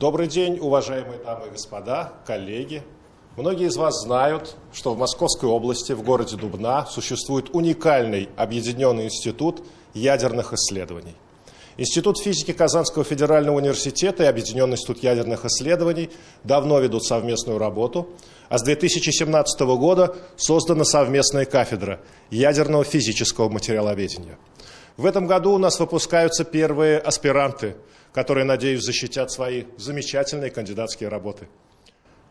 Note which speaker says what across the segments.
Speaker 1: Добрый день, уважаемые дамы и господа, коллеги. Многие из вас знают, что в Московской области, в городе Дубна, существует уникальный объединенный институт ядерных исследований. Институт физики Казанского федерального университета и Объединенный институт ядерных исследований давно ведут совместную работу, а с 2017 года создана совместная кафедра ядерного физического материаловедения. В этом году у нас выпускаются первые аспиранты, которые, надеюсь, защитят свои замечательные кандидатские работы.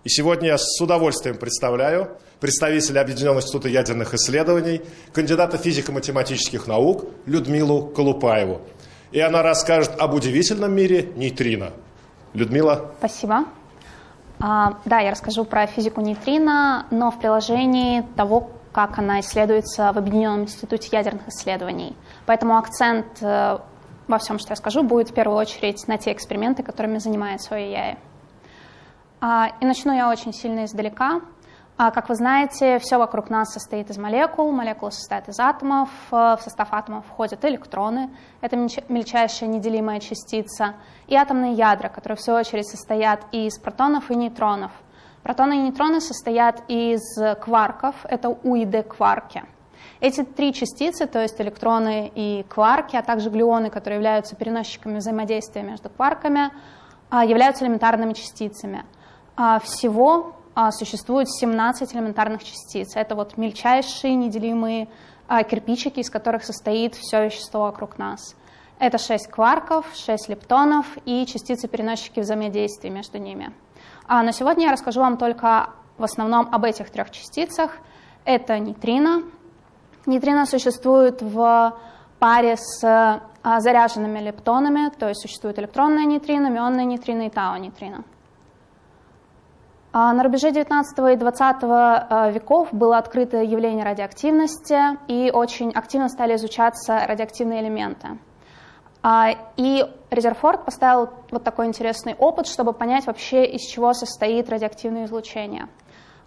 Speaker 1: И сегодня я с удовольствием представляю представителя Объединенного института ядерных исследований, кандидата физико-математических наук Людмилу Колупаеву. И она расскажет об удивительном мире нейтрино. Людмила.
Speaker 2: Спасибо. А, да, я расскажу про физику нейтрино, но в приложении того, как она исследуется в Объединенном институте ядерных исследований. Поэтому акцент э, во всем, что я скажу, будет в первую очередь на те эксперименты, которыми занимается ОИЯИ. А, и начну я очень сильно издалека. А, как вы знаете, все вокруг нас состоит из молекул, молекулы состоят из атомов, э, в состав атомов входят электроны, это мельчайшая неделимая частица, и атомные ядра, которые в свою очередь состоят из протонов и нейтронов. Протоны и нейтроны состоят из кварков, это УИД-кварки. Эти три частицы, то есть электроны и кварки, а также глюоны, которые являются переносчиками взаимодействия между кварками, а, являются элементарными частицами – а, всего а, существует 17 элементарных частиц. Это вот мельчайшие неделимые кирпичики, из которых состоит все вещество вокруг нас. Это 6 кварков, 6 лептонов и частицы-переносчики взаимодействия между ними. А на сегодня я расскажу вам только в основном об этих трех частицах. Это нейтрино. Нейтрино существует в паре с заряженными лептонами, то есть существует электронное нейтрино, мионное нейтрино и тау-нейтрино. А на рубеже 19 и 20 э, веков было открыто явление радиоактивности, и очень активно стали изучаться радиоактивные элементы. А, и Резерфорд поставил вот такой интересный опыт, чтобы понять вообще, из чего состоит радиоактивное излучение.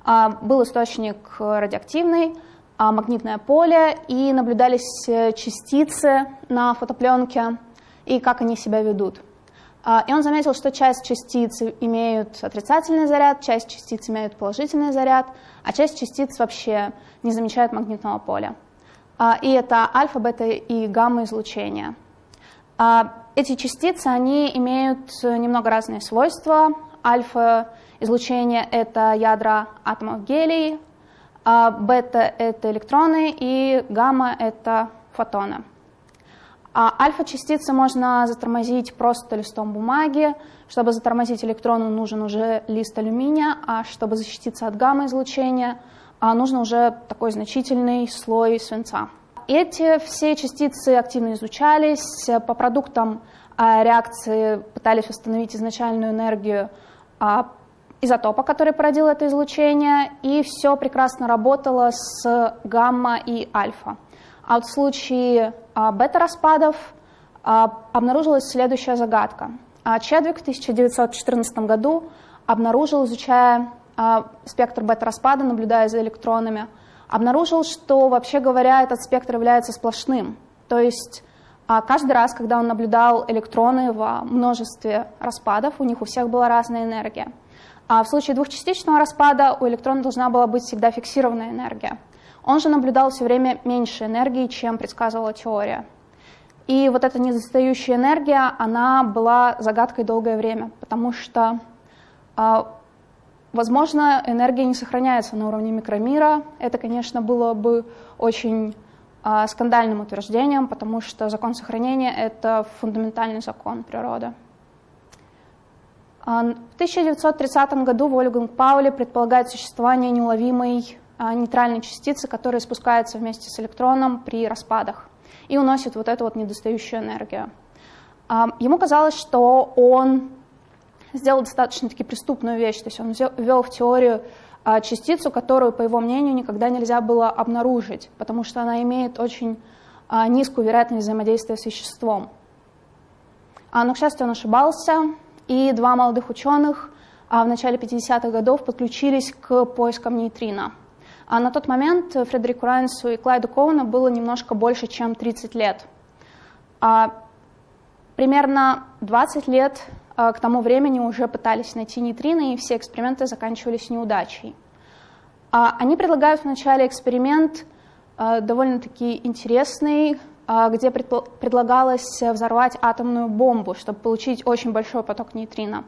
Speaker 2: А, был источник радиоактивный, магнитное поле, и наблюдались э, частицы на фотопленке, и как они себя ведут. А, и он заметил, что часть частиц имеют отрицательный заряд, часть частиц имеют положительный заряд, а часть частиц вообще не замечают магнитного поля. А, и это альфа, бета и гамма излучения. А, эти частицы, они имеют немного разные свойства. Альфа излучение — это ядра атомов гелий, бета — это электроны, и гамма — это фотоны. А альфа-частицы можно затормозить просто листом бумаги. Чтобы затормозить электроны, нужен уже лист алюминия, а чтобы защититься от гамма-излучения, а, нужно уже такой значительный слой свинца. Эти все частицы активно изучались. По продуктам а, реакции пытались восстановить изначальную энергию а, изотопа, который породил это излучение, и все прекрасно работало с гамма и альфа. А вот в случае а, бета-распадов а, обнаружилась следующая загадка. А Чедвик в 1914 году обнаружил, изучая спектр бета-распада, наблюдая за электронами, обнаружил, что, вообще говоря, этот спектр является сплошным. То есть каждый раз, когда он наблюдал электроны во множестве распадов, у них у всех была разная энергия. А в случае двухчастичного распада у электрона должна была быть всегда фиксированная энергия. Он же наблюдал все время меньше энергии, чем предсказывала теория. И вот эта недостающая энергия, она была загадкой долгое время, потому что, а, возможно, энергия не сохраняется на уровне микромира. Это, конечно, было бы очень а, скандальным утверждением, потому что закон сохранения — это фундаментальный закон природы. А, в 1930 году Вольфганг Паули предполагает существование неуловимой а, нейтральные частицы, которые спускаются вместе с электроном при распадах и уносят вот эту вот недостающую энергию. А, ему казалось, что он сделал достаточно таки преступную вещь, то есть он ввел в теорию частицу, которую, по его мнению, никогда нельзя было обнаружить, потому что она имеет очень низкую вероятность взаимодействия с веществом. Но, к счастью, он ошибался, и два молодых ученых в начале 50-х годов подключились к поискам нейтрино. А на тот момент Фредерику Райнсу и Клайду Коуна было немножко больше, чем 30 лет. А примерно 20 лет к тому времени уже пытались найти нейтрино, и все эксперименты заканчивались неудачей. Они предлагают вначале эксперимент довольно-таки интересный, где предлагалось взорвать атомную бомбу, чтобы получить очень большой поток нейтрино.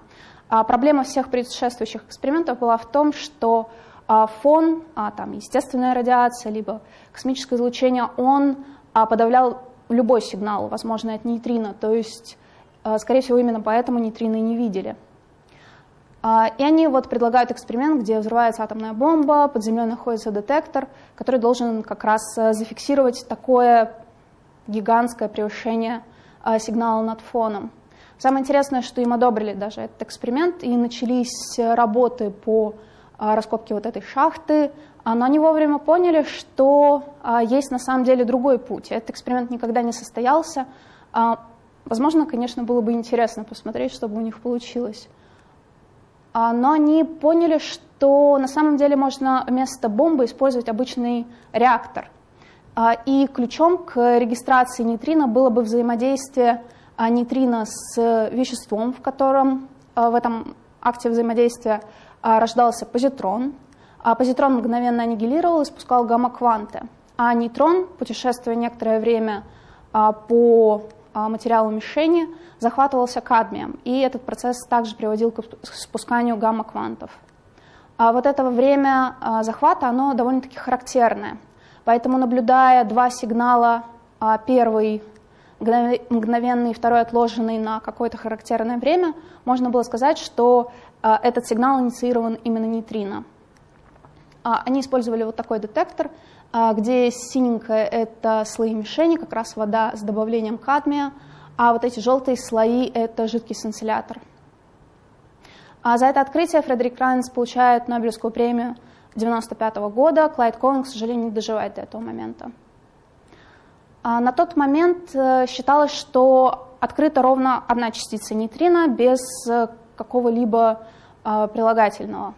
Speaker 2: Проблема всех предшествующих экспериментов была в том, что фон, там, естественная радиация, либо космическое излучение, он подавлял любой сигнал, возможный от нейтрино. То есть, э, скорее всего, именно поэтому нейтрино не видели. А, и они вот предлагают эксперимент, где взрывается атомная бомба, под землей находится детектор, который должен как раз э, зафиксировать такое гигантское превышение э, сигнала над фоном. Самое интересное, что им одобрили даже этот эксперимент, и начались работы по раскопке вот этой шахты, а, но они вовремя поняли, что а, есть на самом деле другой путь. Этот эксперимент никогда не состоялся. А, возможно, конечно, было бы интересно посмотреть, что бы у них получилось. Но они поняли, что на самом деле можно вместо бомбы использовать обычный реактор. И ключом к регистрации нейтрино было бы взаимодействие нейтрино с веществом, в котором в этом акте взаимодействия рождался позитрон, а позитрон мгновенно аннигилировал и спускал гамма-кванты. А нейтрон, путешествуя некоторое время а, по а, материалу мишени, захватывался кадмием, и этот процесс также приводил к спусканию гамма-квантов. А вот это время захвата, оно довольно-таки характерное. Поэтому, наблюдая два сигнала, первый мгновенный второй отложенный на какое-то характерное время, можно было сказать, что этот сигнал инициирован именно нейтрино. А, они использовали вот такой детектор, а, где синенькое — это слои мишени, как раз вода с добавлением кадмия, а вот эти желтые слои — это жидкий сенсилятор. А за это открытие Фредерик Райнс получает Нобелевскую премию 1995 года. Клайд Коэн, к сожалению, не доживает до этого момента. А на тот момент э, считалось, что открыта ровно одна частица нейтрино без э, какого-либо э, прилагательного.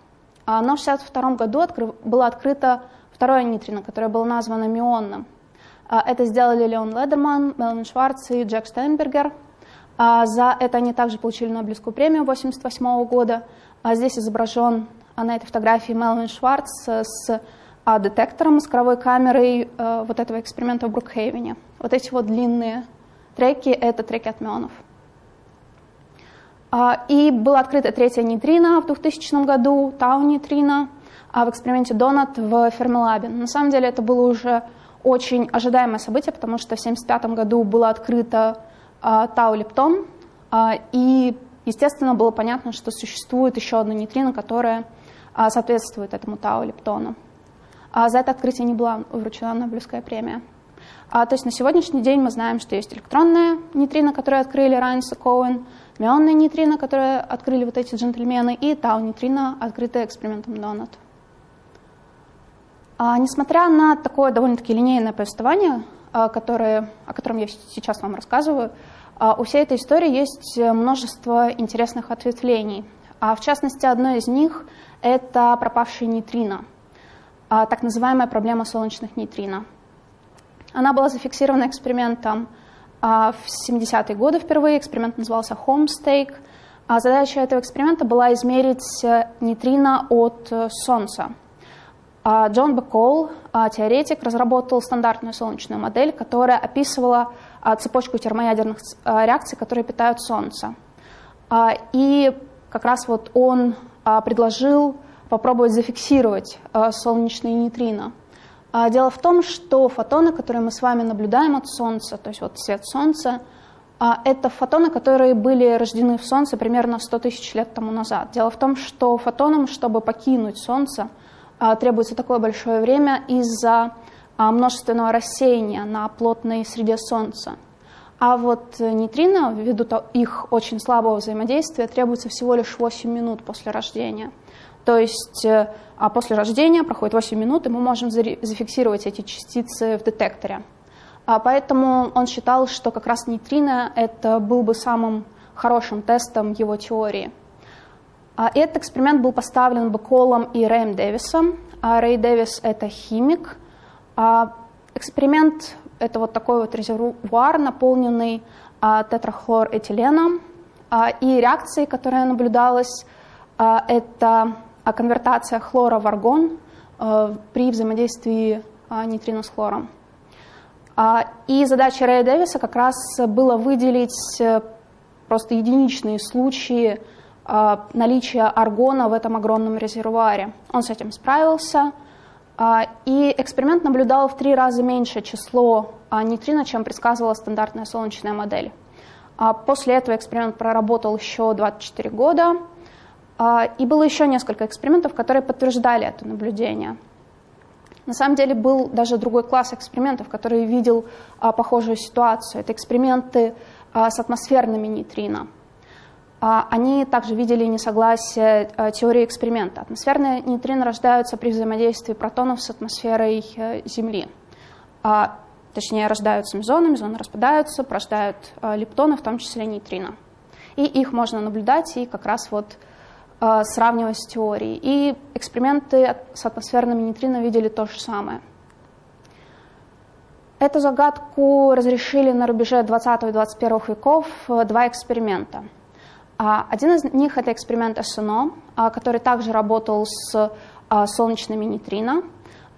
Speaker 2: А, но в 1962 году откры... было открыто второе нейтрино, которое было названо мионным. А, это сделали Леон Ледерман, Мелвин Шварц и Джек Стейнбергер. А, за это они также получили Нобелевскую премию 1988 года. Здесь изображен на этой фотографии Мелвин Шварц с детектором, с кровой камерой вот этого эксперимента в Брукхейвене. Вот эти вот длинные треки — это треки от мионов. А, и было открыто третье нейтрино в 2000 году, тау-нейтрино, а в эксперименте Донат в Фермилабе. На самом деле это было уже очень ожидаемое событие, потому что в 1975 году было открыто а, тау-лептон, и, естественно, было понятно, что существует еще одно нейтрино, которое соответствует этому тау-лептону. За это открытие не была вручена Нобелевская премия. А, то есть на сегодняшний день мы знаем, что есть электронная нейтрино, которое открыли Райнс и Коуэн, мионные нейтрино, которые открыли вот эти джентльмены, и тау-нейтрино, открытое экспериментом Донат. А, несмотря на такое довольно-таки линейное повествование, а, которое, о котором я сейчас вам рассказываю, а, у всей этой истории есть множество интересных ответвлений. А, в частности, одно из них — это пропавшие нейтрино, а, так называемая проблема солнечных нейтрино. Она была зафиксирована экспериментом а в 70-е годы впервые эксперимент назывался Homestake. А задача этого эксперимента была измерить э, нейтрино от э, Солнца. Джон Бекол, теоретик, разработал стандартную солнечную модель, которая описывала цепочку термоядерных реакций, которые питают Солнце. И как раз вот он предложил попробовать зафиксировать э, солнечные нейтрино. А дело в том, что фотоны, которые мы с вами наблюдаем от Солнца, то есть вот свет Солнца, а, это фотоны, которые были рождены в Солнце примерно 100 тысяч лет тому назад. Дело в том, что фотонам, чтобы покинуть Солнце, а, требуется такое большое время из-за множественного рассеяния на плотной среде Солнца. А вот нейтрино, ввиду их очень слабого взаимодействия, требуется всего лишь 8 минут после рождения. То есть э, а после рождения проходит 8 минут, и мы можем зафиксировать эти частицы в детекторе. А поэтому он считал, что как раз нейтрино это был бы самым хорошим тестом его теории. А этот эксперимент был поставлен Беколом и Рэем Дэвисом. А Рэй Дэвис — это химик. А эксперимент — это вот такой вот резервуар, наполненный а, тетрахлорэтиленом. И реакцией, которая наблюдалась, это конвертация хлора в аргон при взаимодействии нейтрино с хлором. И задача Рэя Дэвиса как раз было выделить э, просто единичные случаи наличия аргона в этом огромном резервуаре. Он с этим справился, и эксперимент наблюдал в три раза меньшее число нейтрино, чем предсказывала стандартная солнечная модель. После этого эксперимент проработал еще 24 года, и было еще несколько экспериментов, которые подтверждали это наблюдение. На самом деле был даже другой класс экспериментов, который видел а, похожую ситуацию. Это эксперименты а, с атмосферными нейтрино. А, они также видели несогласие а, теории эксперимента. Атмосферные нейтрино рождаются при взаимодействии протонов с атмосферой а, Земли. А, точнее, рождаются мезоны, мезоны распадаются, порождают а, лептоны, в том числе нейтрино. И их можно наблюдать и как раз вот Э, сравнивать с теорией. И эксперименты с атмосферными нейтрино видели то же самое. Эту загадку разрешили на рубеже 20 и 21 веков э, два эксперимента. А, один из них — это эксперимент СНО, а, который также работал с а, солнечными нейтрино,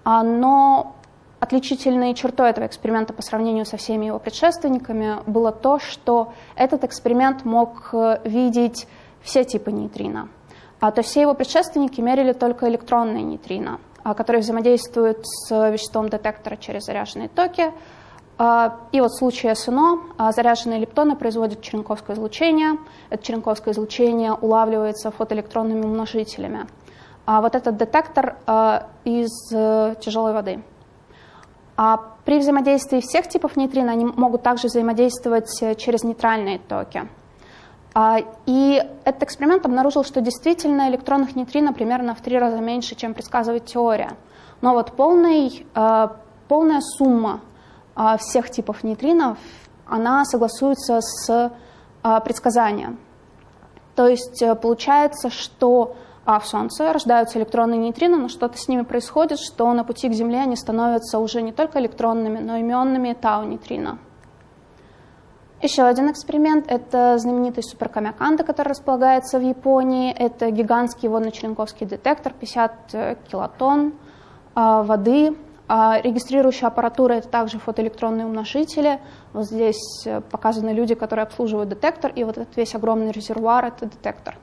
Speaker 2: но отличительной чертой этого эксперимента по сравнению со всеми его предшественниками было то, что этот эксперимент мог э, видеть все типы нейтрино. То все его предшественники мерили только электронные нейтрино, которые взаимодействуют с веществом детектора через заряженные токи. А, и вот в случае СНО заряженные лептоны производят черенковское излучение. Это черенковское излучение улавливается фотоэлектронными умножителями. А вот этот детектор из э, тяжелой воды. А при взаимодействии всех типов нейтрино они могут также взаимодействовать э, через нейтральные токи. А, и этот эксперимент обнаружил, что действительно электронных нейтрино примерно в три раза меньше, чем предсказывает теория. Но вот полный, а, полная сумма а, всех типов нейтринов, она согласуется с предсказанием. То есть э, получается, что в Солнце рождаются электронные нейтрино, но что-то с ними происходит, что на пути к Земле они становятся уже не только электронными, но и ионными тау-нейтрино. Еще один эксперимент – это знаменитый суперкамяканда, который располагается в Японии. Это гигантский водно-черенковский детектор, 50 э, килотонн а, воды. А, регистрирующая аппаратура – это также фотоэлектронные умножители. Вот здесь э, показаны люди, которые обслуживают детектор, и вот этот весь огромный резервуар – это детектор.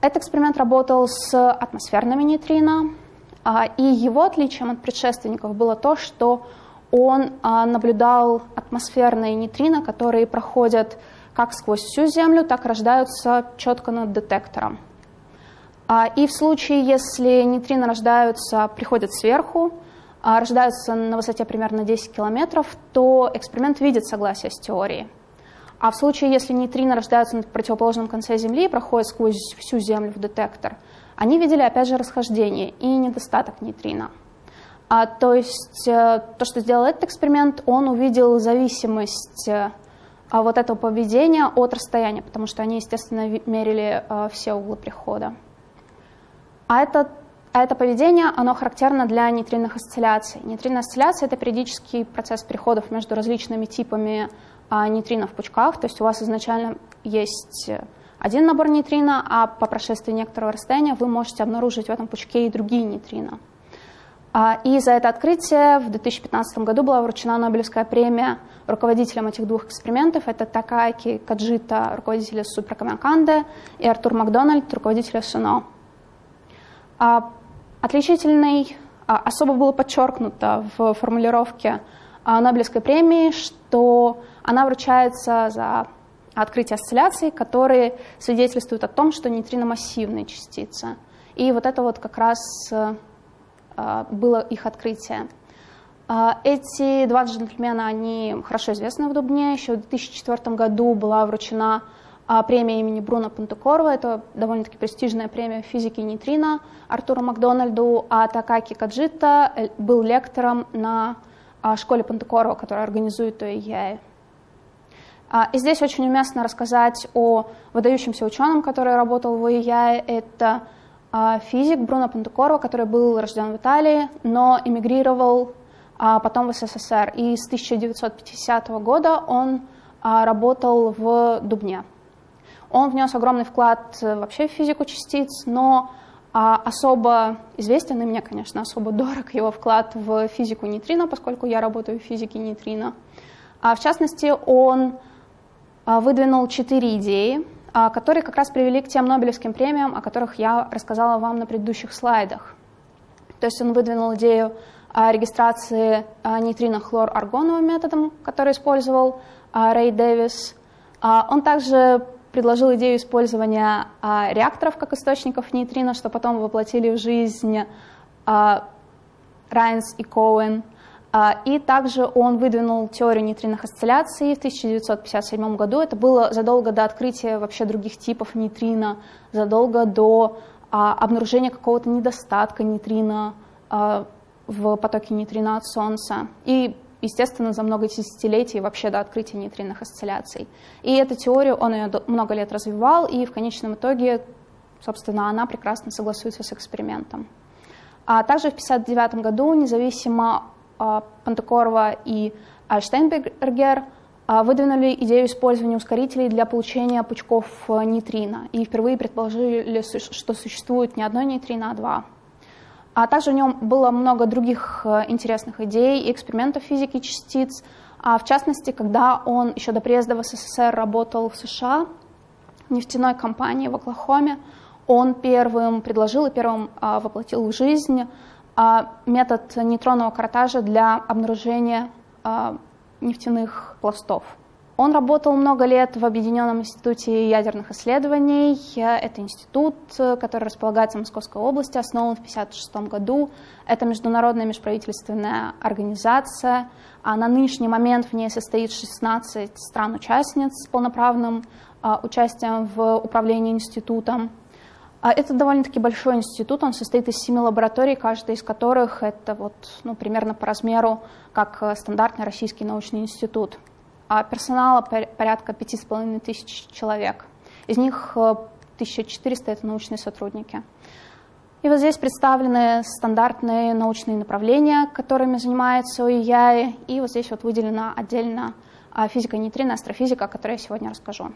Speaker 2: Этот эксперимент работал с атмосферными нейтрино, а, и его отличием от предшественников было то, что он а, наблюдал атмосферные нейтрино, которые проходят как сквозь всю Землю, так и рождаются четко над детектором. И в случае, если нейтрино рождаются, приходят сверху, рождаются на высоте примерно 10 километров, то эксперимент видит согласие с теорией. А в случае, если нейтрино рождаются на противоположном конце Земли и проходят сквозь всю Землю в детектор, они видели опять же расхождение и недостаток нейтрино. А, то есть э, то, что сделал этот эксперимент, он увидел зависимость э, а вот этого поведения от расстояния, потому что они, естественно, мерили э, все углы прихода. А это, а это поведение, оно характерно для нейтринных осцилляций. Нейтринная осцилляция — это периодический процесс переходов между различными типами а, нейтрино в пучках, то есть у вас изначально есть один набор нейтрино, а по прошествии некоторого расстояния вы можете обнаружить в этом пучке и другие нейтрино. А, и за это открытие в 2015 году была вручена Нобелевская премия руководителям этих двух экспериментов. Это Такаки Каджита, руководитель Суперкамяканде, и Артур Макдональд, руководитель СНО. А, отличительной а, особо было подчеркнуто в формулировке Нобелевской премии, что она вручается за открытие осцилляций, которые свидетельствуют о том, что нейтрино массивные частицы. И вот это вот как раз а, было их открытие. А, эти два джентльмена, они хорошо известны в Дубне. Еще в 2004 году была вручена а, премия имени Бруно Пантекорова. Это довольно-таки престижная премия физики нейтрино Артуру Макдональду. А Такаки Каджита э, был лектором на школе Пантекорова, которая организует ОИЯИ. И здесь очень уместно рассказать о выдающемся ученом, который работал в ОИЯИ. Это а, физик Бруно Пантукоро, который был рожден в Италии, но эмигрировал а, потом в СССР. И с 1950 года он а, работал в Дубне. Он внес огромный вклад вообще в физику частиц, но а, особо известен, и мне, конечно, особо дорог его вклад в физику нейтрино, поскольку я работаю в физике нейтрино. А, в частности, он а, выдвинул четыре идеи, которые как раз привели к тем Нобелевским премиям, о которых я рассказала вам на предыдущих слайдах. То есть он выдвинул идею регистрации нейтрино хлор-аргоновым методом, который использовал Рэй Дэвис. Он также предложил идею использования а, реакторов как источников нейтрино, что потом воплотили в жизнь а, Райнс и Коуэн. А, и также он выдвинул теорию нейтринных осцилляций в 1957 году. Это было задолго до открытия вообще других типов нейтрино, задолго до а, обнаружения какого-то недостатка нейтрино а, в потоке нейтрино от Солнца. И естественно, за много десятилетий вообще до открытия нейтринных осцилляций. И эту теорию он ее много лет развивал, и в конечном итоге, собственно, она прекрасно согласуется с экспериментом. А также в 1959 году независимо а, Пантекорова и Штейнбергер а, выдвинули идею использования ускорителей для получения пучков а, нейтрино и впервые предположили, что существует не одно нейтрино, а два. А также в нем было много других э, интересных идей и экспериментов физики частиц. А в частности, когда он еще до приезда в СССР работал в США, в нефтяной компании в Оклахоме, он первым предложил и первым а, воплотил в жизнь а, метод нейтронного картажа для обнаружения а, нефтяных пластов. Он работал много лет в Объединенном институте ядерных исследований. Это институт, который располагается в Московской области, основан в 1956 году. Это международная межправительственная организация. А на нынешний момент в ней состоит 16 стран-участниц с полноправным а, участием в управлении институтом. А это довольно-таки большой институт, он состоит из семи лабораторий, каждая из которых это вот, ну, примерно по размеру, как стандартный российский научный институт персонала порядка 5,5 тысяч человек. Из них 1400 э, — это научные сотрудники. И вот здесь представлены стандартные научные направления, которыми занимается ОИЯИ, и вот здесь вот выделена отдельно а, физика нейтрино, астрофизика, о которой я сегодня расскажу.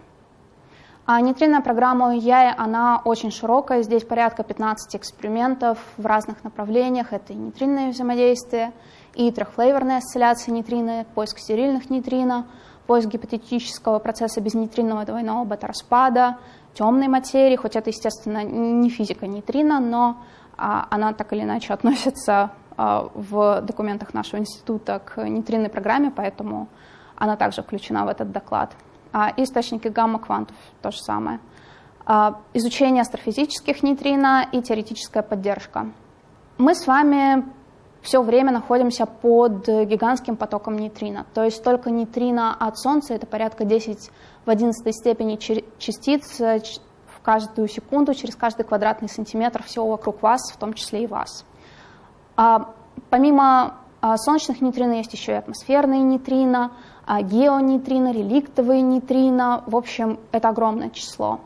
Speaker 2: А нейтринная программа ОИЯИ, она очень широкая, здесь порядка 15 экспериментов в разных направлениях, это и нейтринное взаимодействие, и трехфлейворная осцилляция нейтрино, поиск стерильных нейтрино, поиск гипотетического процесса безнейтринного двойного бета-распада, темной материи, хоть это, естественно, не физика нейтрино, но а, она так или иначе относится а, в документах нашего института к нейтринной программе, поэтому она также включена в этот доклад. А, источники гамма-квантов то же самое. А, изучение астрофизических нейтрино и теоретическая поддержка. Мы с вами все время находимся под гигантским потоком нейтрино. То есть только нейтрино от Солнца, это порядка 10 в 11 степени частиц в каждую секунду, через каждый квадратный сантиметр всего вокруг вас, в том числе и вас. А, помимо солнечных нейтрино есть еще и атмосферные нейтрино, геонейтрино, реликтовые нейтрино. В общем, это огромное число.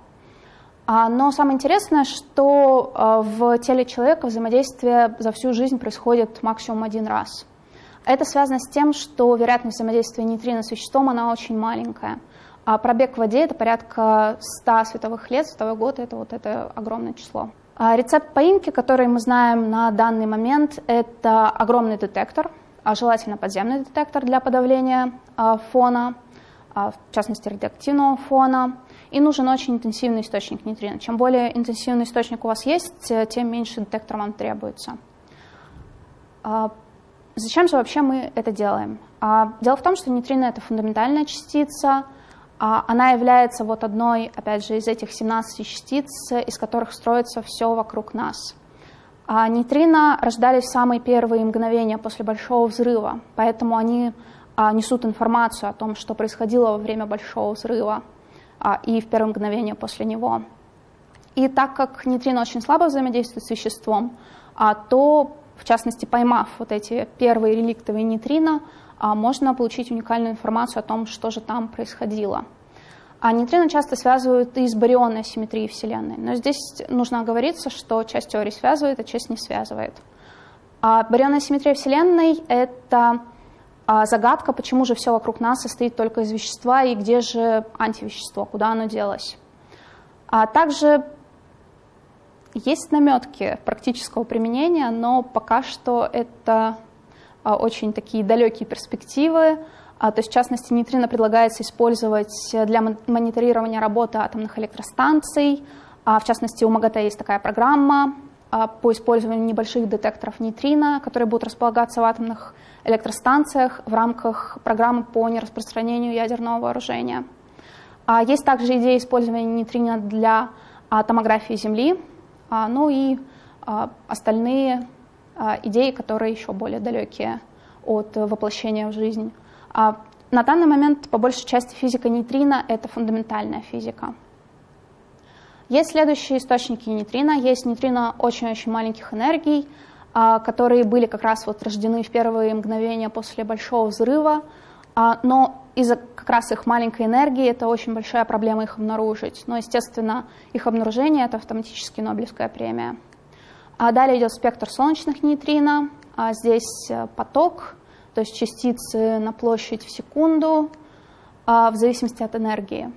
Speaker 2: А, но самое интересное, что а, в теле человека взаимодействие за всю жизнь происходит максимум один раз. Это связано с тем, что вероятность взаимодействия нейтрино с веществом она очень маленькая. А пробег в воде это порядка 100 световых лет, световой год это вот это огромное число. А рецепт поимки, который мы знаем на данный момент, это огромный детектор, желательно подземный детектор для подавления фона, в частности радиоактивного фона. И нужен очень интенсивный источник нейтрино. Чем более интенсивный источник у вас есть, э, тем меньше детектор вам требуется. А, зачем же вообще мы это делаем? А, дело в том, что нейтрино — это фундаментальная частица, а, она является вот одной, опять же, из этих 17 частиц, из которых строится все вокруг нас. А нейтрино рождались в самые первые мгновения после Большого взрыва, поэтому они несут информацию о том, что происходило во время Большого взрыва а, и в первое мгновение после него. И так как нейтрино очень слабо взаимодействует с веществом, а, то, в частности, поймав вот эти первые реликтовые нейтрино, а, можно получить уникальную информацию о том, что же там происходило. А нейтрино часто связывают и с барионной симметрией Вселенной. Но здесь нужно оговориться, что часть теории связывает, а часть не связывает. А барионная симметрия Вселенной — это а загадка, почему же все вокруг нас состоит только из вещества, и где же антивещество, куда оно делось. А также есть наметки практического применения, но пока что это очень такие далекие перспективы. То есть, в частности, нейтрино предлагается использовать для мониторирования работы атомных электростанций. В частности, у МАГАТЭ есть такая программа по использованию небольших детекторов нейтрино, которые будут располагаться в атомных электростанциях в рамках программы по нераспространению ядерного вооружения. А есть также идея использования нейтрино для а, томографии Земли, а, ну и остальные идеи, которые еще более далекие от воплощения в жизнь. На данный момент, по большей части, физика нейтрино — это фундаментальная физика. Есть следующие источники нейтрино. Есть нейтрино очень-очень маленьких энергий, которые были как раз вот рождены в первые мгновения после Большого взрыва, но из-за как раз их маленькой энергии это очень большая проблема их обнаружить. Но, естественно, их обнаружение — это автоматически Нобелевская премия. А далее идет спектр солнечных нейтрино. А здесь э, поток, то есть частицы на площадь в секунду, а, в зависимости от энергии.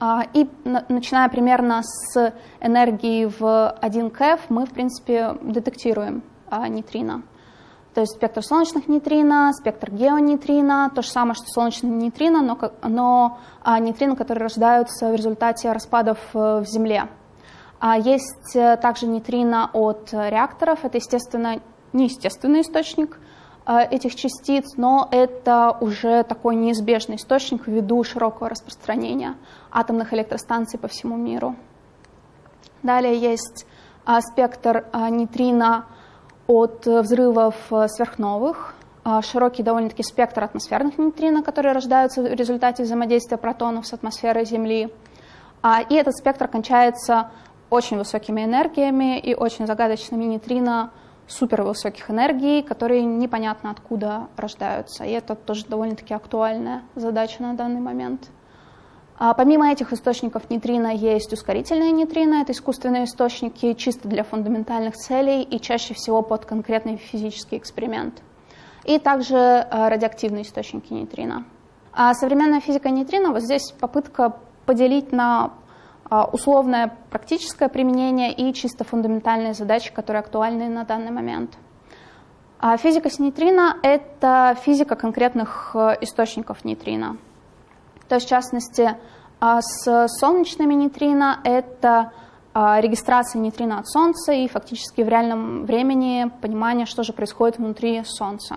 Speaker 2: А, и начиная примерно с энергии в 1 КФ мы, в принципе, детектируем а, нейтрино. То есть спектр солнечных нейтрино, спектр геонейтрино, то же самое, что солнечные нейтрино, но, но а, нейтрино, которые рождаются в результате распадов э, в Земле. А есть э, также нейтрино от реакторов, это, естественно, неестественный источник э, этих частиц, но это уже такой неизбежный источник ввиду широкого распространения атомных электростанций по всему миру. Далее есть спектр нейтрино от взрывов э, сверхновых, широкий довольно-таки спектр атмосферных нейтрино, которые рождаются в результате взаимодействия протонов с атмосферой Земли. А, и этот спектр кончается очень высокими энергиями и очень загадочными нейтрино супервысоких энергий, которые непонятно откуда рождаются. И это тоже довольно-таки актуальная задача на данный момент. А помимо этих источников нейтрино есть ускорительные нейтрино, это искусственные источники чисто для фундаментальных целей и чаще всего под конкретный физический эксперимент. И также э, радиоактивные источники нейтрино. А современная физика нейтрино, вот здесь попытка поделить на условное практическое применение и чисто фундаментальные задачи, которые актуальны на данный момент. А физика с нейтрино — это физика конкретных э, источников нейтрино. То есть, в частности, а, с солнечными нейтрино это а, регистрация нейтрино от Солнца и фактически в реальном времени понимание, что же происходит внутри Солнца.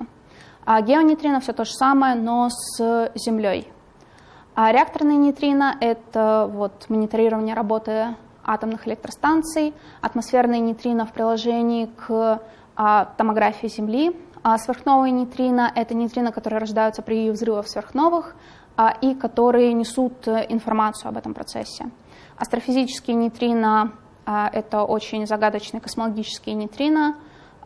Speaker 2: А геонейтрино все то же самое, но с Землей. А реакторные нейтрино — это вот мониторирование работы атомных электростанций, атмосферные нейтрино в приложении к а, томографии Земли, а сверхновые нейтрино — это нейтрино, которые рождаются при взрывах сверхновых, а, и которые несут информацию об этом процессе. Астрофизические нейтрино а, — это очень загадочные космологические нейтрино,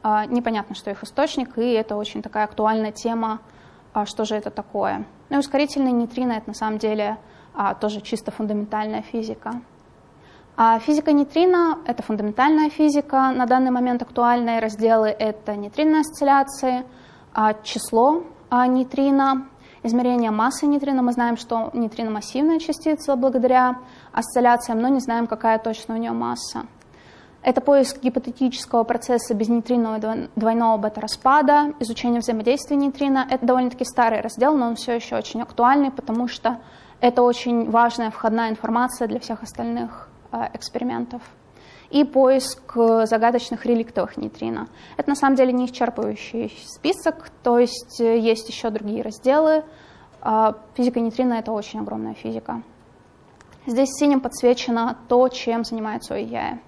Speaker 2: а, непонятно, что их источник, и это очень такая актуальная тема, что же это такое. Ну и ускорительные нейтрино — это на самом деле тоже чисто фундаментальная физика. А физика нейтрино — это фундаментальная физика. На данный момент актуальные разделы — это нейтринные осцилляции, число нейтрино, измерение массы нейтрино. Мы знаем, что нейтрино массивная частица благодаря осцилляциям, но не знаем, какая точно у нее масса. Это поиск гипотетического процесса безнейтринного двойного бета-распада, изучение взаимодействия нейтрино. Это довольно-таки старый раздел, но он все еще очень актуальный, потому что это очень важная входная информация для всех остальных э, экспериментов и поиск э, загадочных реликтовых нейтрино. Это на самом деле не исчерпывающий список, то есть э, есть еще другие разделы. А, физика нейтрино — это очень огромная физика. Здесь синим подсвечено то, чем занимается ОИЯ.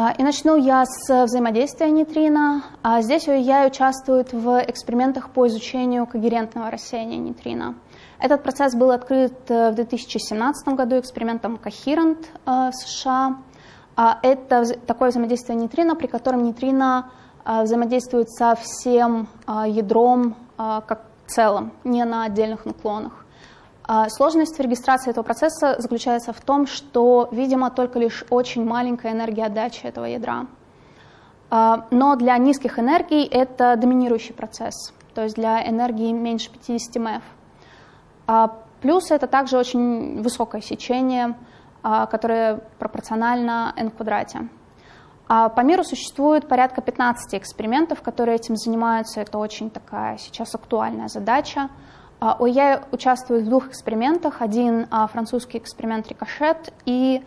Speaker 2: А, и начну я с взаимодействия нейтрино. А здесь ОИЯ участвует в экспериментах по изучению когерентного рассеяния нейтрино. Этот процесс был открыт э, в 2017 году экспериментом Coherent э, в США. А это такое взаимодействие нейтрино, при котором нейтрино э, взаимодействует со всем ядром как целым, не на отдельных наклонах. Сложность в регистрации этого процесса заключается в том, что, видимо, только лишь очень маленькая энергия отдачи этого ядра. Но для низких энергий это доминирующий процесс, то есть для энергии меньше 50 МФ. А Плюс это также очень высокое сечение, которое пропорционально n квадрате. По миру существует порядка 15 экспериментов, которые этим занимаются. Это очень такая сейчас актуальная задача. ОЯ участвует в двух экспериментах. Один французский эксперимент «Рикошет» и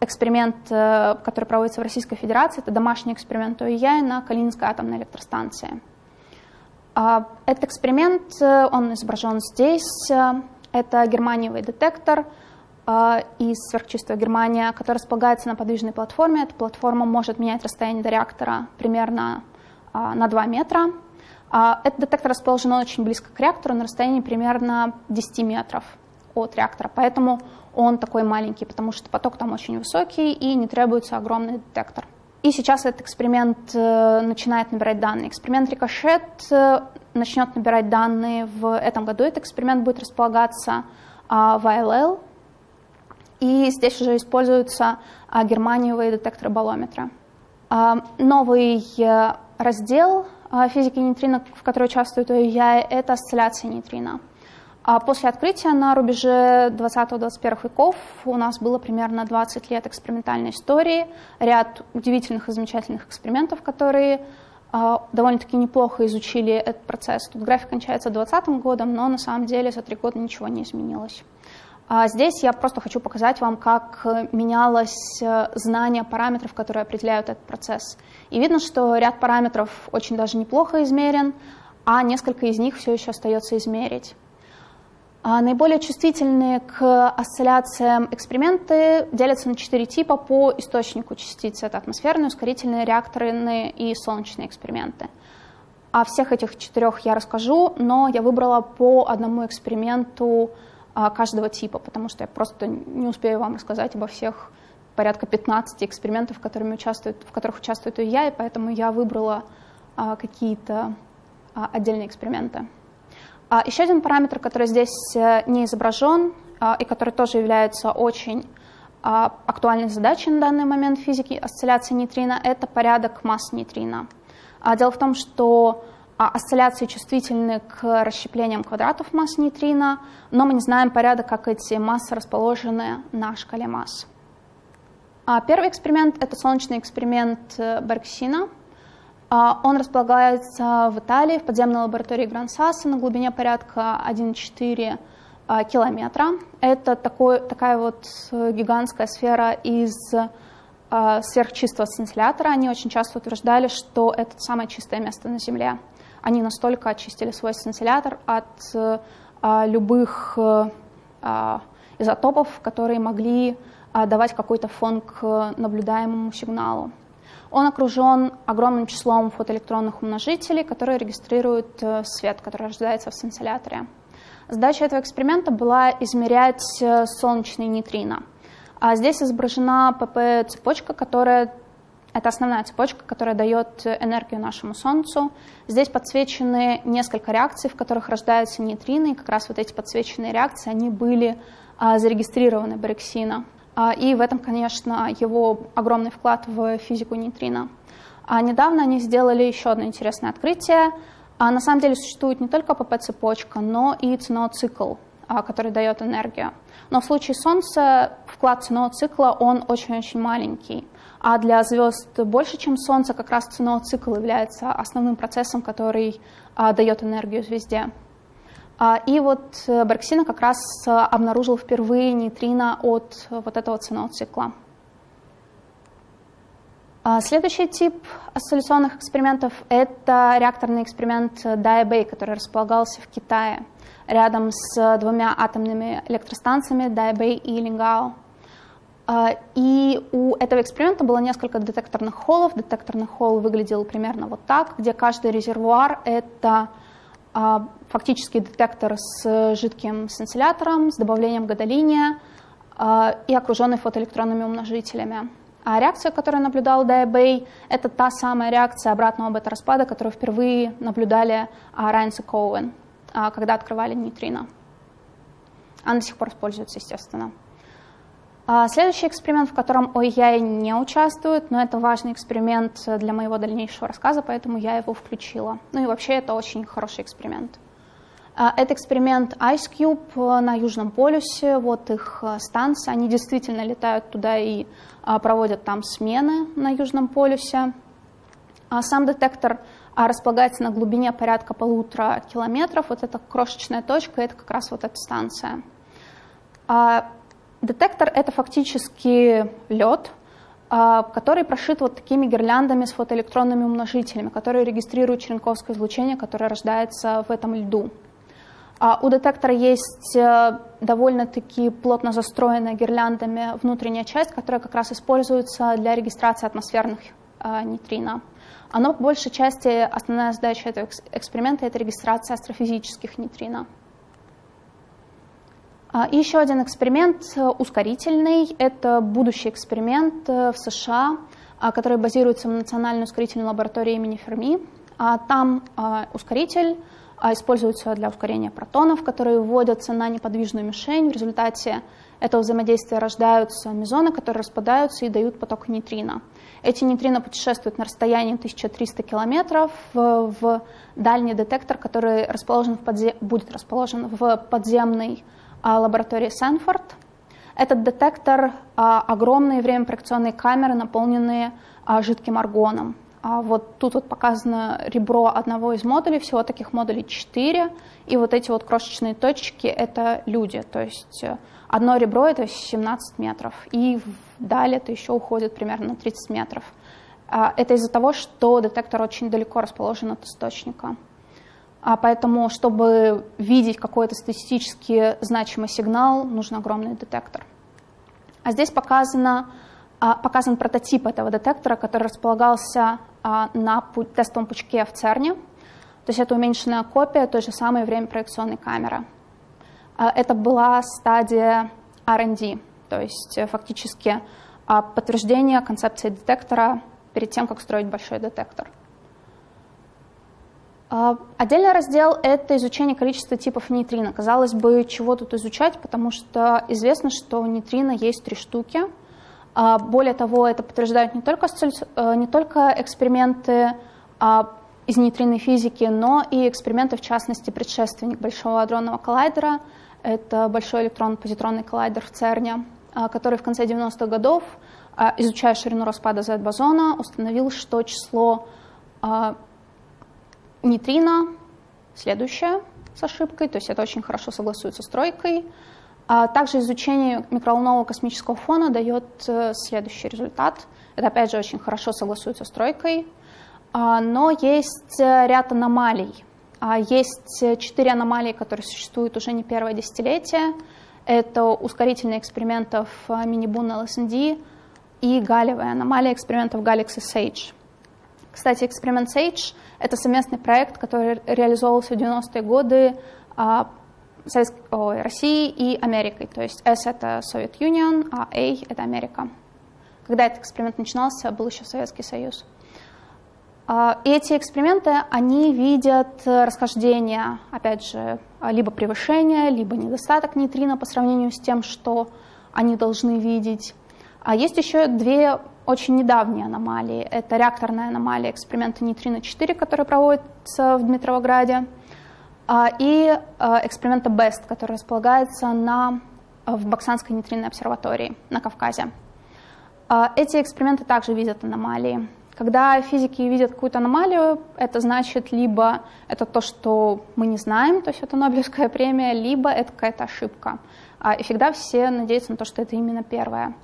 Speaker 2: эксперимент, э, который проводится в Российской Федерации, это домашний эксперимент ОИЯ на Калининской атомной электростанции. А, этот эксперимент, э, он изображен здесь. Это германиевый детектор из сверхчистого Германия, который располагается на подвижной платформе. Эта платформа может менять расстояние до реактора примерно на 2 метра. А, этот детектор расположен очень близко к реактору, на расстоянии примерно 10 метров от реактора. Поэтому он такой маленький, потому что поток там очень высокий и не требуется огромный детектор. И сейчас этот эксперимент э, начинает набирать данные. Эксперимент Рикошет э, начнет набирать данные в этом году. Этот эксперимент будет располагаться а, в ILL. И здесь уже используются а, германиевые детекторы балометра. Новый э, раздел физики нейтрино, в которой участвует ОИЯ, это осцилляция нейтрино. А после открытия на рубеже 20-21 веков у нас было примерно 20 лет экспериментальной истории, ряд удивительных и замечательных экспериментов, которые а, довольно-таки неплохо изучили этот процесс. Тут график кончается 2020 годом, но на самом деле за три года ничего не изменилось. А здесь я просто хочу показать вам, как менялось э, знание параметров, которые определяют этот процесс. И видно, что ряд параметров очень даже неплохо измерен, а несколько из них все еще остается измерить. А наиболее чувствительные к осцилляциям эксперименты делятся на четыре типа по источнику частиц. Это атмосферные, ускорительные, реакторные и солнечные эксперименты. О всех этих четырех я расскажу, но я выбрала по одному эксперименту каждого типа, потому что я просто не успею вам рассказать обо всех порядка 15 экспериментов, которыми участвует, в которых участвую и я, и поэтому я выбрала а, какие-то отдельные эксперименты. А еще один параметр, который здесь э, не изображен а, и который тоже является очень а, актуальной задачей на данный момент физики осцилляции нейтрино, это порядок масс нейтрино. Дело в том, что осцилляции чувствительны к расщеплениям квадратов масс нейтрино, но мы не знаем порядок, как эти массы расположены на шкале масс. Первый эксперимент — это солнечный эксперимент э, Бергсина — а, он располагается в Италии, в подземной лаборатории Гран-Сасса на глубине порядка 1,4 а, километра. Это такой, такая вот э, гигантская сфера из а, сверхчистого сцинтиллятора. Они очень часто утверждали, что это самое чистое место на Земле. Они настолько очистили свой сцинтиллятор от любых э, изотопов, которые могли давать какой-то фон к наблюдаемому сигналу. Он окружен огромным числом фотоэлектронных умножителей, которые регистрируют э, свет, который рождается в сцинцилляторе. Задача этого эксперимента была измерять э, солнечные нейтрино. А здесь изображена ПП-цепочка, которая это основная цепочка, которая дает энергию нашему Солнцу. Здесь подсвечены несколько реакций, в которых рождаются нейтрины, и как раз вот эти подсвеченные реакции, они были а, зарегистрированы Барексина. А, и в этом, конечно, его огромный вклад в физику нейтрино. А недавно они сделали еще одно интересное открытие. А на самом деле существует не только ПП-цепочка, но и ценовой цикл, который дает энергию. Но в случае Солнца вклад ценового цикла, он очень-очень маленький. А для звезд больше, чем Солнце, как раз ценовой цикл является основным процессом, который дает энергию звезде. А, и вот э, Барксина как раз э, обнаружил впервые нейтрино от э, вот этого ценного цикла. А, следующий тип осцилляционных экспериментов – это реакторный эксперимент Дайбэй, который располагался в Китае рядом с двумя атомными электростанциями Дайбэй и Лингао. А, и у этого эксперимента было несколько детекторных холлов. Детекторный холл выглядел примерно вот так, где каждый резервуар – это а, фактически детектор с жидким сцинциллятором, с добавлением гадолиния а, и окруженный фотоэлектронными умножителями. А реакция, которую наблюдал Дайбей, это та самая реакция обратного бета-распада, которую впервые наблюдали Райнс и Коуэн, когда открывали нейтрино. Она до сих пор используется, естественно. А следующий эксперимент, в котором OEI не участвует, но это важный эксперимент для моего дальнейшего рассказа, поэтому я его включила. Ну и вообще это очень хороший эксперимент. Это эксперимент IceCube на Южном полюсе, вот их станция, они действительно летают туда и проводят там смены на Южном полюсе. Сам детектор располагается на глубине порядка полутора километров, вот эта крошечная точка, это как раз вот эта станция. Детектор — это фактически лед, а, который прошит вот такими гирляндами с фотоэлектронными умножителями, которые регистрируют черенковское излучение, которое рождается в этом льду. А у детектора есть э, довольно-таки плотно застроенная гирляндами внутренняя часть, которая как раз используется для регистрации атмосферных э, нейтрино. Оно, по большей части, основная задача этого эксперимента — это регистрация астрофизических нейтрино. А, и еще один эксперимент э, ускорительный. Это будущий эксперимент э, в США, а, который базируется в Национальной ускорительной лаборатории имени Ферми. А, там ускоритель используется для ускорения протонов, которые вводятся на неподвижную мишень. В результате этого взаимодействия рождаются мезоны, которые распадаются и дают поток нейтрино. Эти нейтрино путешествуют на расстоянии 1300 километров в, в дальний детектор, который расположен в подзе... будет расположен в подземной лаборатории Сэнфорд. Этот детектор а, — огромные времяпроекционные камеры, наполненные а, жидким аргоном. Вот тут вот показано ребро одного из модулей, всего таких модулей 4, и вот эти вот крошечные точки — это люди, то есть э, одно ребро — это 17 метров, и далее это еще уходит примерно на 30 метров. Это из-за того, что детектор очень далеко расположен от источника. А поэтому, чтобы видеть какой-то статистически значимый сигнал, нужен огромный детектор. А здесь показано, а, показан прототип этого детектора, который располагался а, на тестовом пучке в ЦЕРНе. То есть это уменьшенная копия той же самой время проекционной камеры. А, это была стадия R&D, то есть э, фактически подтверждение концепции детектора перед тем, как строить большой детектор. А, отдельный раздел — это изучение количества типов нейтрино. Казалось бы, чего тут изучать, потому что известно, что нейтрино есть три штуки. А, более того, это подтверждают не только, э, не только эксперименты а, из нейтриной физики, но и эксперименты, в частности, предшественник Большого адронного коллайдера. Это Большой электронно-позитронный коллайдер в ЦЕРНе, который в конце 90-х годов, изучая ширину распада Z-бозона, установил, что число нейтрино, следующее с ошибкой, то есть это очень хорошо согласуется с тройкой. А также изучение микроволнового космического фона дает э, следующий результат. Это опять же очень хорошо согласуется с тройкой. А, но есть э, ряд аномалий. А, есть четыре аномалии, которые существуют уже не первое десятилетие. Это ускорительные экспериментов э, мини-бун LSND и галевая аномалия экспериментов Galaxy Sage. Кстати, эксперимент Sage — это совместный проект, который реализовывался в 90-е годы а, ой, России и Америкой. То есть S — это Soviet Union, а A — это Америка. Когда этот эксперимент начинался, был еще Советский Союз. А, и эти эксперименты, они видят расхождение, опять же, либо превышение, либо недостаток нейтрино по сравнению с тем, что они должны видеть. А есть еще две очень недавние аномалии. Это реакторная аномалия эксперимента нейтрино-4, который проводится в Дмитровограде, а, и а, эксперимента BEST, который располагается на, в Баксанской нейтринной обсерватории на Кавказе. А, эти эксперименты также видят аномалии. Когда физики видят какую-то аномалию, это значит либо это то, что мы не знаем, то есть это Нобелевская премия, либо это какая-то ошибка. И всегда все надеются на то, что это именно первое.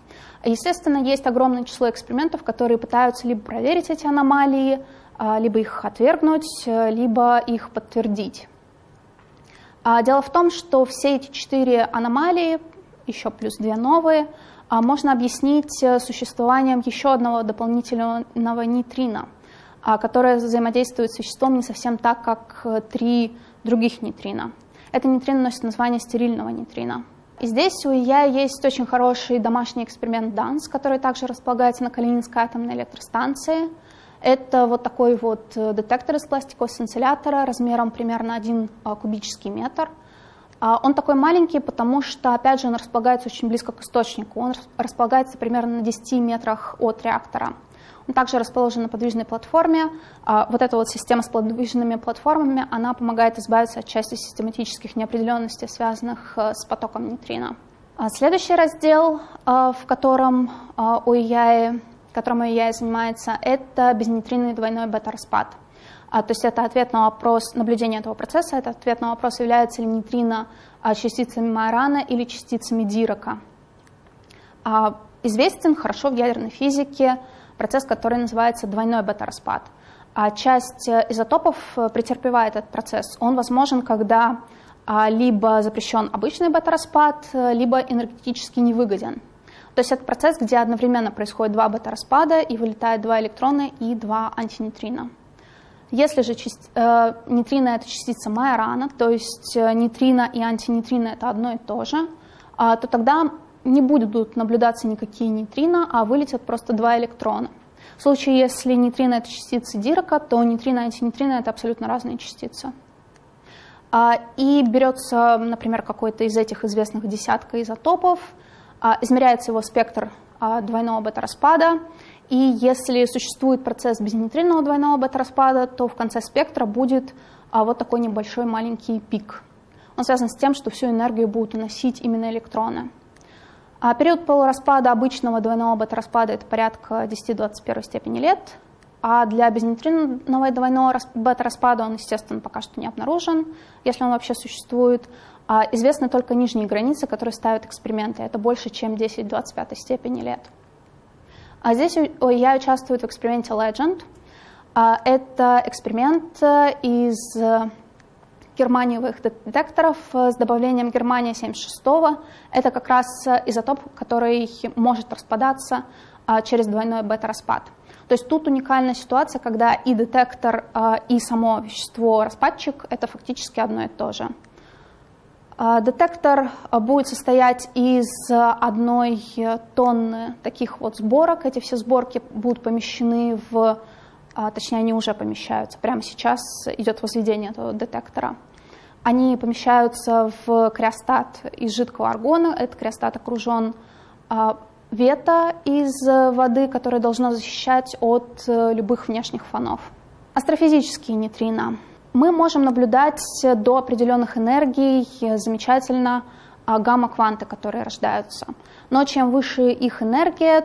Speaker 2: Естественно, есть огромное число экспериментов, которые пытаются либо проверить эти аномалии, а, либо их отвергнуть, э, либо их подтвердить. А, дело в том, что все эти четыре аномалии, еще плюс две новые, а, можно объяснить э, существованием еще одного дополнительного нейтрина, которое взаимодействует с веществом не совсем так, как э, три других нейтрино. Это нейтрино носит название стерильного нейтрина. И здесь у ИЯ есть очень хороший домашний эксперимент DANS, который также располагается на Калининской атомной электростанции. Это вот такой вот э, детектор из пластикового сцинциллятора размером примерно 1 а, кубический метр. А, он такой маленький, потому что, опять же, он располагается очень близко к источнику. Он располагается примерно на 10 метрах от реактора. Он также расположен на подвижной платформе. А, вот эта вот система с подвижными платформами, она помогает избавиться от части систематических неопределенностей, связанных э, с потоком нейтрино. А следующий раздел, в котором ОИЯИ, которым ОИЯИ занимается, это безнейтринный двойной бета-распад. То есть это ответ на вопрос, наблюдение этого процесса, это ответ на вопрос, является ли нейтрино частицами Майорана или частицами Дирака. Известен хорошо в ядерной физике процесс, который называется двойной бета-распад. А часть э, изотопов э, претерпевает этот процесс. Он возможен, когда а, либо запрещен обычный бета-распад, э, либо энергетически невыгоден. То есть это процесс, где одновременно происходит два бета-распада и вылетают два электрона и два антинейтрина. Если же части, э, нейтрино — это частица Майорана, то есть нейтрино и антинейтрино — это одно и то же, э, то тогда не будут наблюдаться никакие нейтрино, а вылетят просто два электрона. В случае, если нейтрино — это частицы Дирака, то нейтрино и антинейтрино — это абсолютно разные частицы. А, и берется, например, какой-то из этих известных десятка изотопов, а, измеряется его спектр а, двойного бета-распада, и если существует процесс безнейтринного двойного бета-распада, то в конце спектра будет вот такой небольшой маленький пик. Он связан с тем, что всю энергию будут уносить именно электроны. А период полураспада обычного двойного бета-распада это порядка 10-21 степени лет, а для безнейтринного двойного бета-распада он, естественно, пока что не обнаружен, если он вообще существует. А известны только нижние границы, которые ставят эксперименты. Это больше, чем 10-25 степени лет. А здесь я участвую в эксперименте Legend. А это эксперимент э, из германиевых детекторов э, с добавлением германия 76 Это как раз э, изотоп, который может распадаться а, через двойной бета-распад. То есть тут уникальная ситуация, когда и детектор, а, и само вещество распадчик — это фактически одно и то же. А, детектор будет состоять из одной тонны таких вот сборок. Эти все сборки будут помещены в а, точнее, они уже помещаются. Прямо сейчас идет возведение этого детектора. Они помещаются в криостат из жидкого аргона. Этот криостат окружен а, вето из воды, которое должно защищать от э, любых внешних фонов. Астрофизические нейтрино. Мы можем наблюдать до определенных энергий замечательно а, гамма-кванты, которые рождаются. Но чем выше их энергия,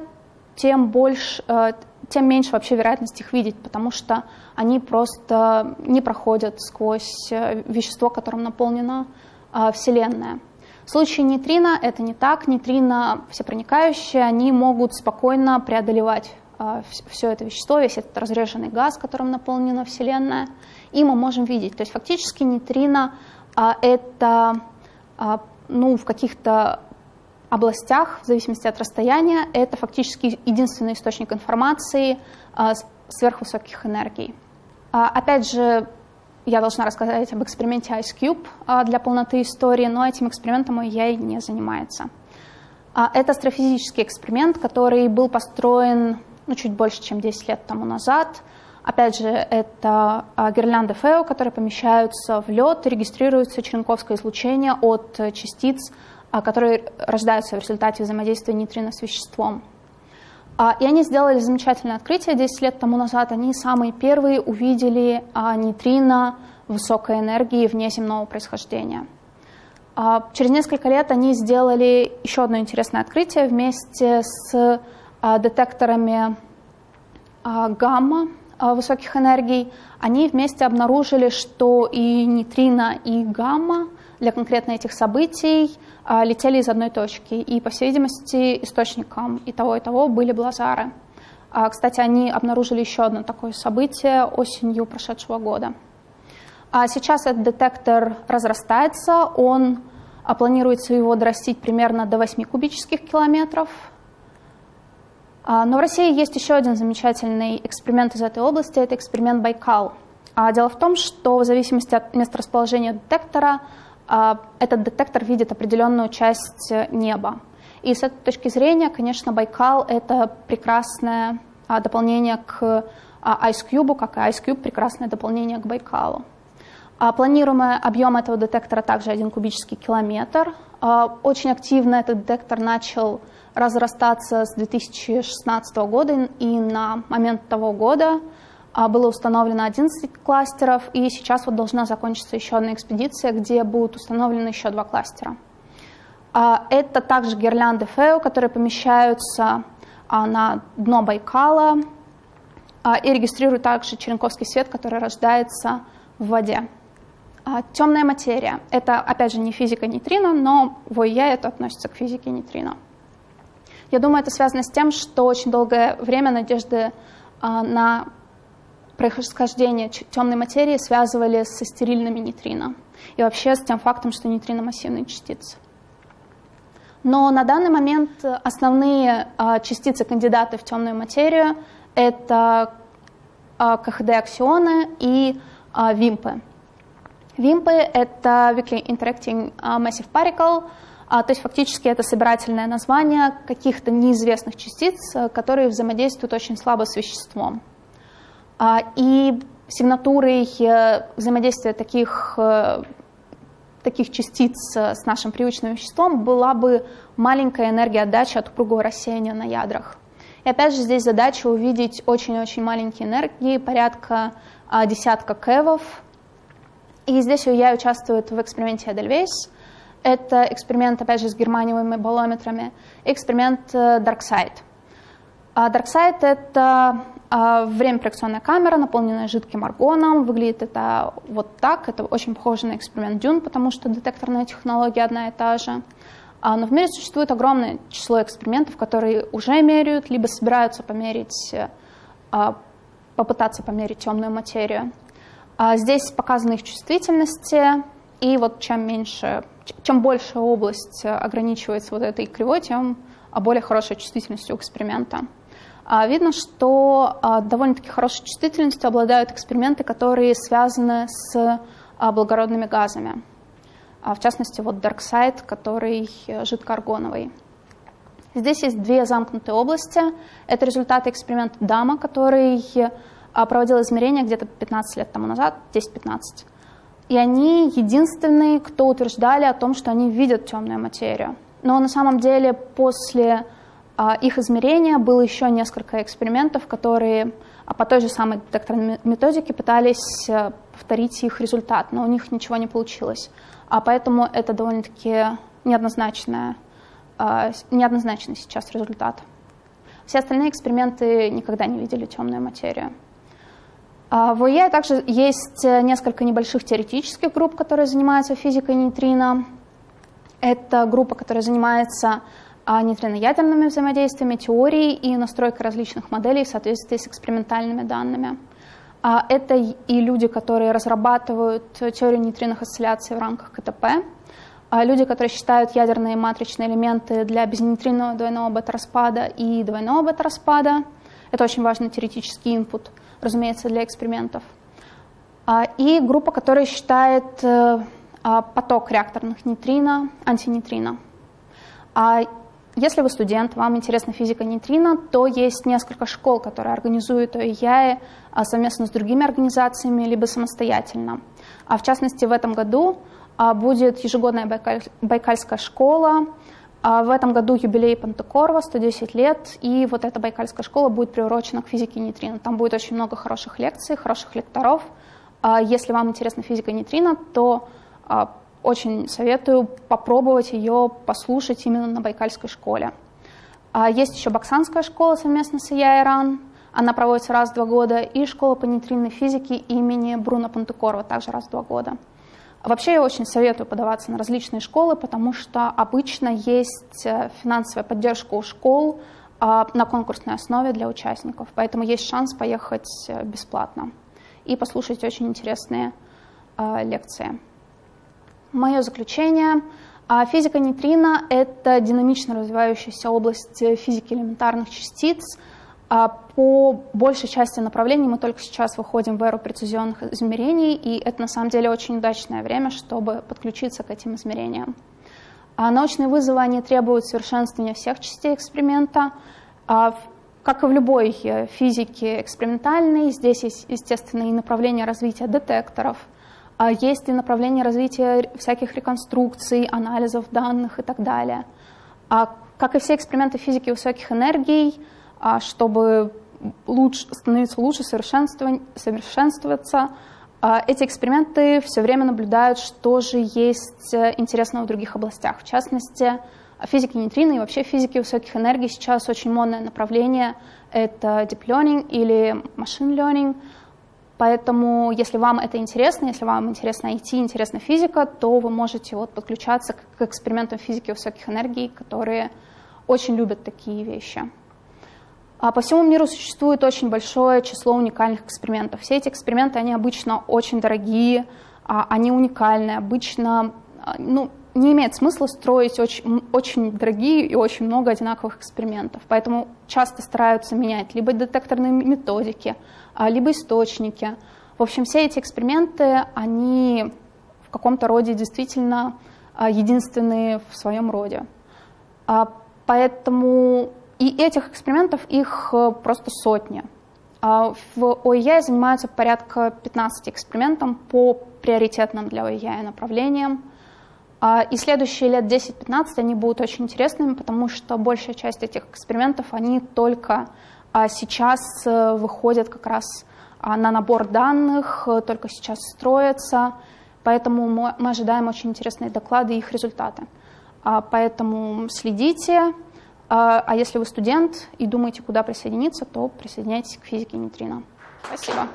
Speaker 2: тем больше, э, тем меньше вообще вероятность их видеть, потому что они просто не проходят сквозь э, вещество, которым наполнена э, Вселенная. В случае нейтрино это не так. Нейтрино всепроникающие, они могут спокойно преодолевать э, все это вещество, весь этот разреженный газ, которым наполнена Вселенная, и мы можем видеть. То есть фактически нейтрино это ну, в каких-то областях, в зависимости от расстояния, это фактически единственный источник информации а, сверхвысоких энергий. А, опять же, я должна рассказать об эксперименте IceCube а, для полноты истории, но этим экспериментом я и не занимается. Это астрофизический эксперимент, который был построен ну, чуть больше, чем 10 лет тому назад. Опять же, это гирлянды ФЭО, которые помещаются в лед, регистрируется черенковское излучение от частиц а, которые рождаются в результате взаимодействия нейтрино с веществом. А, и они сделали замечательное открытие 10 лет тому назад. Они самые первые увидели а, нейтрино высокой энергии внеземного происхождения. Через несколько лет они сделали еще одно интересное открытие вместе с детекторами гамма высоких энергий. Они вместе обнаружили, что и нейтрино, и гамма для конкретно этих событий а, летели из одной точки. И, по всей видимости, источником и того, и того были блазары. А, кстати, они обнаружили еще одно такое событие осенью прошедшего года. А сейчас этот детектор разрастается, он планируется его дорастить примерно до 8 кубических километров. Но в России есть еще один замечательный эксперимент из этой области, это эксперимент Байкал. Дело в том, что в зависимости от месторасположения детектора а, этот детектор видит определенную часть э, неба. И с этой точки зрения, конечно, Байкал — это прекрасное а, дополнение к а, Ice Cube, как и Ice Cube — прекрасное дополнение к Байкалу. Планируемый объем этого детектора также 1 кубический километр. Очень активно этот детектор начал разрастаться с 2016 года, и на момент того года было установлено 11 кластеров, и сейчас вот должна закончиться еще одна экспедиция, где будут установлены еще два кластера. Это также гирлянды ФЭО, которые помещаются на дно Байкала и регистрируют также черенковский свет, который рождается в воде. Темная материя — это, опять же, не физика нейтрино, но в ОИА это относится к физике нейтрино. Я думаю, это связано с тем, что очень долгое время надежды на происхождение темной материи связывали со стерильными нейтрино и вообще с тем фактом, что нейтрино массивные частицы. Но на данный момент основные а, частицы кандидаты в темную материю — это а, КХД-аксионы и а, вимпы. Вимпы — это Weakly Interacting Massive Particle, то есть фактически это собирательное название каких-то неизвестных частиц, которые взаимодействуют очень слабо с веществом. И сигнатурой э, взаимодействия таких э, таких частиц э, с нашим привычным веществом была бы маленькая энергия отдачи от упругого рассеяния на ядрах. И опять же здесь задача увидеть очень-очень маленькие энергии, порядка а, десятка кевов. И здесь я участвую в эксперименте Edelweiss. Это эксперимент, опять же, с германиевыми болометрами, эксперимент Darkside. А Darkside — это а, время проекционная камера, наполненная жидким аргоном. Выглядит это вот так. Это очень похоже на эксперимент Дюн, потому что детекторная технология одна и та же. А, но в мире существует огромное число экспериментов, которые уже меряют, либо собираются померить, а, попытаться померить темную материю. Здесь показаны их чувствительности, и вот чем меньше, чем больше область ограничивается вот этой кривой, тем более хорошая чувствительность у эксперимента. А, видно, что а, довольно-таки хорошей чувствительностью обладают эксперименты, которые связаны с а, благородными газами. В частности, вот Dark Side, который жидкоаргоновый. Здесь есть две замкнутые области. Это результаты эксперимента Дама, который проводил измерения где-то 15 лет тому назад, 10-15. И они единственные, кто утверждали о том, что они видят темную материю. Но на самом деле после их измерения было еще несколько экспериментов, которые а, по той же самой детекторной методике пытались э, повторить их результат, но у них ничего не получилось. А поэтому это довольно-таки неоднозначная, а, неоднозначный сейчас результат. Все остальные эксперименты никогда не видели темную материю. В ОЕ также есть несколько небольших теоретических групп, которые занимаются физикой нейтрино. Это группа, которая занимается а нейтрино-ядерными взаимодействиями, теорией и настройкой различных моделей в соответствии с экспериментальными данными. А это и люди, которые разрабатывают теорию нейтриных осцилляций в рамках КТП, а люди, которые считают ядерные матричные элементы для безнейтринного двойного бета-распада и двойного бета-распада. Это очень важный теоретический инпут, разумеется, для экспериментов. И группа, которая считает э, поток реакторных нейтрино антинейтрино. Если вы студент, вам интересна физика нейтрино, то есть несколько школ, которые организуют ОИЯИ а, совместно с другими организациями, либо самостоятельно. А в частности, в этом году а, будет ежегодная Байкаль... Байкальская школа, а в этом году юбилей Пантекорова, 110 лет, и вот эта Байкальская школа будет приурочена к физике нейтрино. Там будет очень много хороших лекций, хороших лекторов. Если вам интересна физика нейтрино, то очень советую попробовать ее послушать именно на Байкальской школе. А есть еще Баксанская школа совместно с ИЯ Иран. Она проводится раз в два года. И школа по нейтринной физике имени Бруно Пантукорова также раз в два года. Вообще я очень советую подаваться на различные школы, потому что обычно есть э, финансовая поддержка у школ а, на конкурсной основе для участников. Поэтому есть шанс поехать э, бесплатно и послушать очень интересные э, лекции. Мое заключение. А физика нейтрино — это динамично развивающаяся область физики элементарных частиц. А по большей части направлений мы только сейчас выходим в эру прецизионных измерений, и это на самом деле очень удачное время, чтобы подключиться к этим измерениям. А научные вызовы они требуют совершенствования всех частей эксперимента. Как и в любой физике экспериментальной, здесь есть, естественно, и направление развития детекторов — есть и направление развития всяких реконструкций, анализов данных и так далее. А как и все эксперименты физики высоких энергий, а чтобы лучше, становиться лучше, совершенствоваться, а эти эксперименты все время наблюдают, что же есть э, интересного в других областях. В частности, физики нейтрино и вообще физики высоких энергий сейчас очень модное направление. Это deep learning или machine learning. Поэтому, если вам это интересно, если вам интересно IT, интересна физика, то вы можете вот подключаться к экспериментам физики высоких энергий, которые очень любят такие вещи. А по всему миру существует очень большое число уникальных экспериментов. Все эти эксперименты, они обычно очень дорогие, а, они уникальные. Обычно а, ну, не имеет смысла строить очень, очень дорогие и очень много одинаковых экспериментов. Поэтому часто стараются менять либо детекторные методики, а, либо источники. В общем, все эти эксперименты, они в каком-то роде действительно единственные в своем роде. Поэтому и этих экспериментов их э, просто сотни. А в ОИЯ занимаются порядка 15 экспериментов по приоритетным для ОИЯ направлениям. А, и следующие лет 10-15 они будут очень интересными, потому что большая часть этих экспериментов, они только а, сейчас э, выходят как раз на набор данных, э, только сейчас строятся, поэтому мы ожидаем очень интересные доклады и их результаты. Поэтому следите, а, а если вы студент и думаете, куда присоединиться, то присоединяйтесь к физике нейтрино. Спасибо.